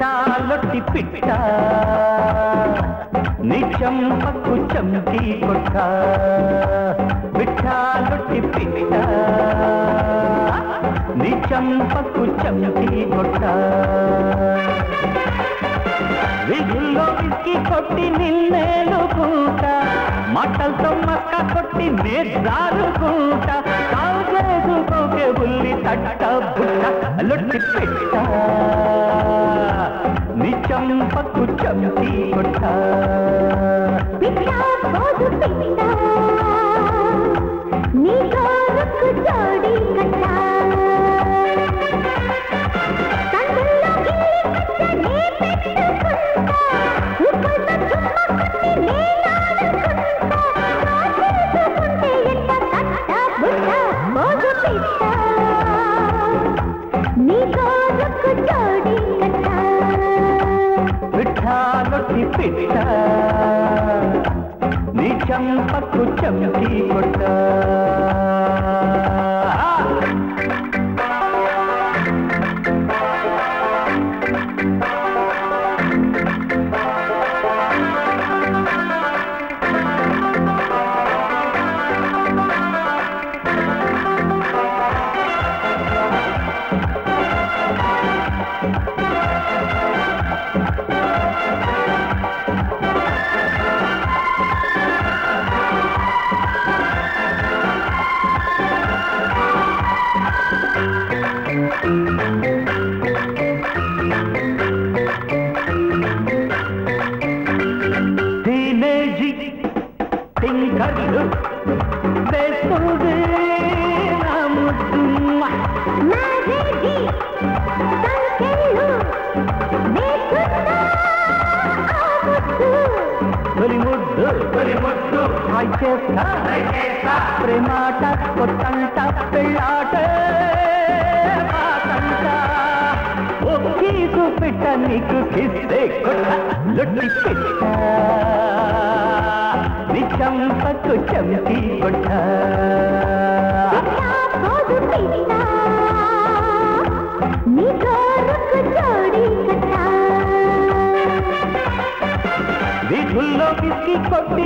పిట్టాలొట్టి పిట్ట. నిజం పక్కు చంకి కొట్ట. పిట్టాలొట్టి పిట్ట. నిజం పక్కు చంకి కొట్ట. విధుల్లో విసికి కొట్టి నిన్నేలుకుంటా మాటలతో మక్క కొట్టి నేర్దారుకుంటా కావు చేసుకోకే బుల్లి తట్ట బుట్ట లొట్టి పెట్ట. చంపకు చంపి కొట్ట. జోడి చంపకు చంపి కొట్ట. చేస్తా. ప్రేమాట కొత్తంట పెళ్ళాట. ఒక్కీకు పిట్ట నీకు కిస్తే కొట్ట పిట్ట నిజం పక్కు చంపి కొట్ట. కొట్టి కొట్టి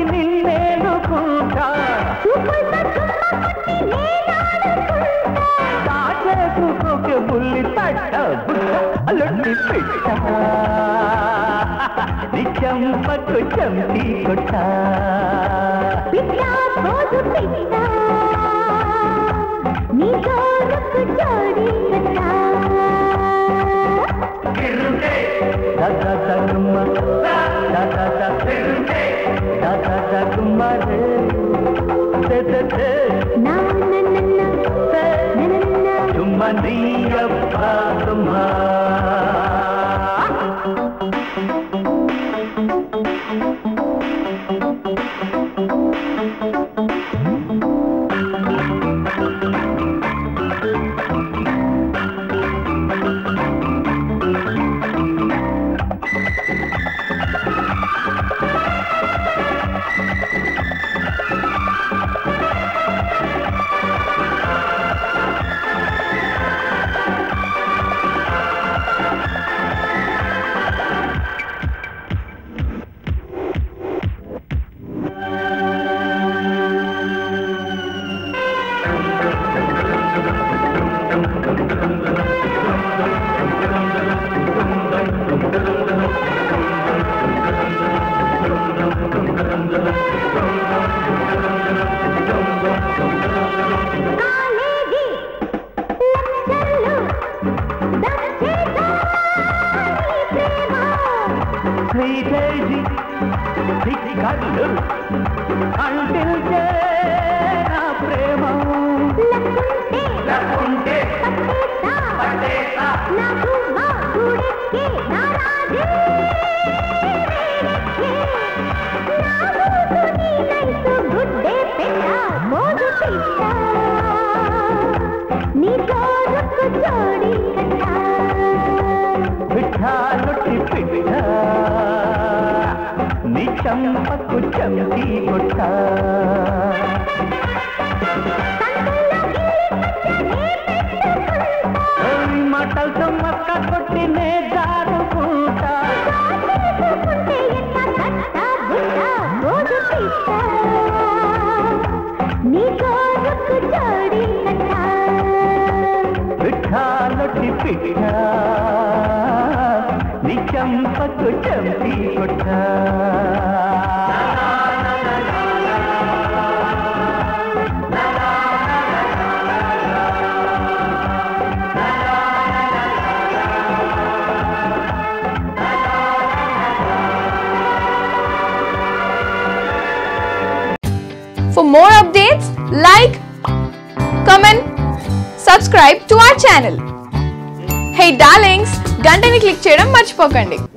నే నాడుకుంటా దాచేసుకోకే బుల్లి తట్ట అల్లొట్టి పిట్ట నిజం పట్టు చంపి కొట్ట పిట్టా పోదు పిట్టా నీ గోరుకు జోడి కట్ట దాదా దగుమ్మ దాదా తుమ్మ శ్రీదేవి ధిక్కర్లు అంటిల్చే నా ప్రేమ. పట్టేస్తా పట్టేస్తా. నాకు మా చూడెక్కే నా రాజే వేడెక్కే. నా పిఠాలొట్టి నీ చంపకు చంపి కొట్ట విఠాలొట్టి పిట్ట నీ చెంపకు చెంపి కొట్ట For more updates, like, comment, subscribe to our channel. Hey darlings, గంటని click చేయడం మర్చిపోకండి